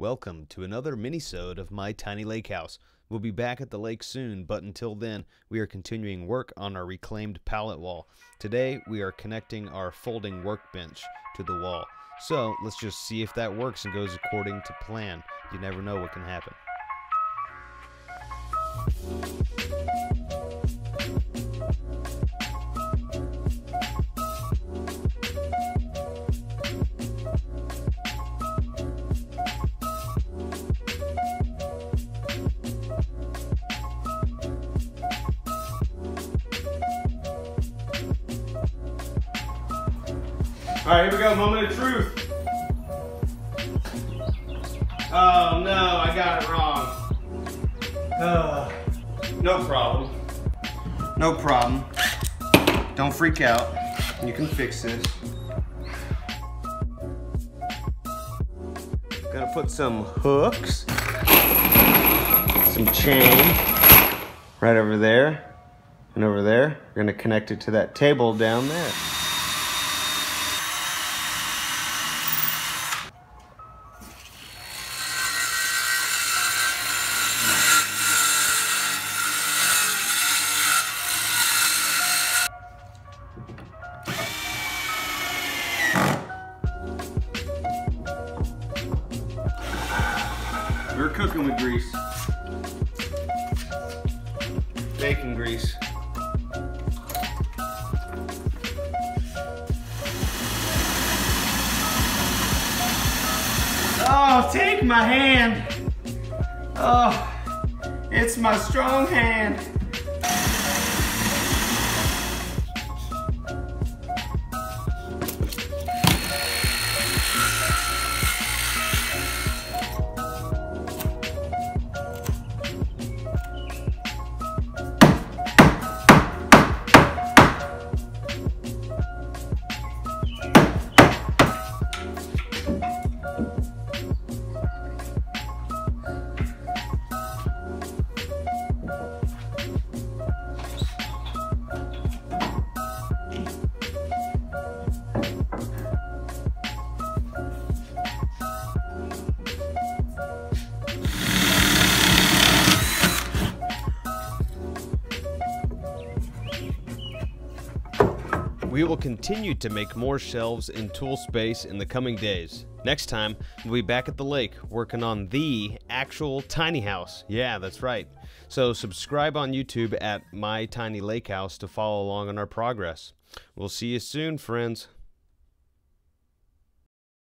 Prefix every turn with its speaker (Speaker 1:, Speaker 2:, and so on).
Speaker 1: Welcome to another mini-sode of My Tiny Lake House. We'll be back at the lake soon, but until then, we are continuing work on our reclaimed pallet wall. Today, we are connecting our folding workbench to the wall. So, let's just see if that works and goes according to plan. You never know what can happen.
Speaker 2: All right, here we go. Moment of truth. Oh no, I got it wrong. Uh, no problem. No problem. Don't freak out. You can fix this. Gonna put some hooks, some chain right over there and over there. We're gonna connect it to that table down there. Cooking with grease. Bacon grease. Oh, take my hand. Oh, it's my strong hand.
Speaker 1: We will continue to make more shelves in tool space in the coming days. Next time, we'll be back at the lake working on the actual tiny house. Yeah, that's right. So subscribe on YouTube at My Tiny Lake House to follow along on our progress. We'll see you soon, friends.